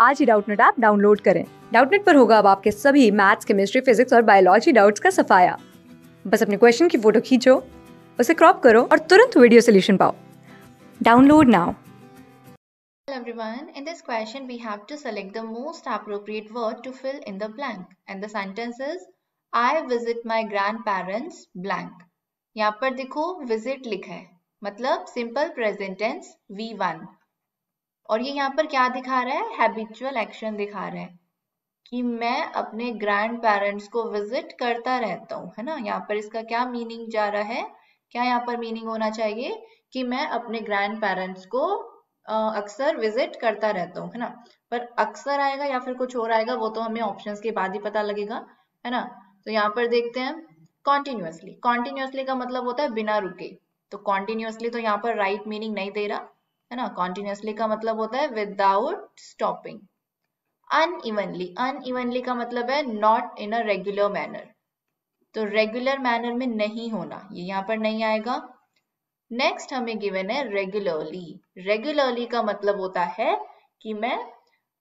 आज ही Doubtnut app download करें डाउटनेट पर होगा अब आपके सभी मैथ्स केमिस्ट्री फिजिक्स और बायोलॉजी डाउट्स का सफाया बस अपने क्वेश्चन की फ़ोटो खींचो उसे क्रॉप करो और तुरंत वीडियो सोल्यूशन पाओ download now Hello everyone, in this question we have to select the most appropriate word to fill in the blank and the sentence is I visit my grandparents blank. यहाँ पर देखो visit लिखा है मतलब simple present tense V1 और ये यहाँ पर क्या दिखा रहा है? हैबिचुअल एक्शन दिखा रहा है कि मैं अपने ग्रैंड पेरेंट्स को विज़िट करता रहता हूँ, है ना? यहाँ पर इसका क्या मीनिंग जा रहा है? क्या यहाँ पर मीनिंग होना चाहिए कि मैं अपने ग्रैंड पेरेंट्स को अक्सर विज़िट करता रहता हूँ, है ना? पर अक्सर आएगा या फिर कुछ और आएगा वो तो हमें ऑप्शंस के बाद ही पता लगेगा, है ना? तो यहाँ पर देखते हैं कॉन्टिन्यूसली कॉन्टिन्यूसली का मतलब होता है बिना रुके। तो कॉन्टिन्यूसली तो यहाँ पर राइट right मीनिंग नहीं दे रहा। है ना? कॉन्टिन्यूसली का मतलब होता है विदाउट स्टॉपिंग अनइवनली अनइवनली का मतलब है not in a regular manner तो रेगुलर मैनर में नहीं होना। ये यहाँ पर नहीं आएगा। नेक्स्ट हमें गिवन है रेगुलरली रेगुलरली का मतलब होता है कि मैं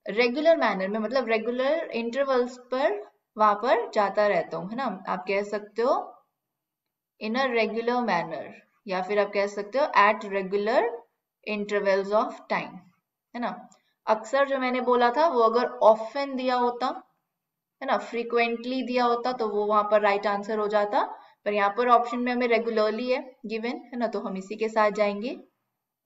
रेगुलर मैनर में मतलब रेगुलर इंटरवल्स पर वहाँ पर जाता रहता हूँ, है ना? आप कह सकते हो इन अ रेगुलर मैनर या फिर आप कह सकते हो at regular intervals of time है ना? अक्सर जो मैंने बोला था, वो अगर ऑफन दिया होता, है ना? फ्रीक्वेंटली दिया होता तो वो वहाँ पर राइट right आंसर हो जाता। पर यहाँ पर ऑप्शन में हमें रेगुलरली है गिवन है ना? तो हम इसी के साथ जाएँगे।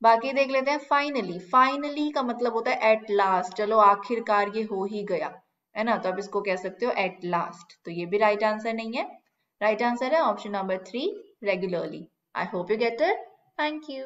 बाकी देख लेते हैं फाइनली फाइनली का मतलब होता है एट लास्ट चलो, आखिरकार ये हो ही गया, है ना? तो आप इसको कह सकते हो एट लास्ट तो ये भी राइट right आंसर नहीं है। राइट right आंसर है option number three regularly I hope you get it thank you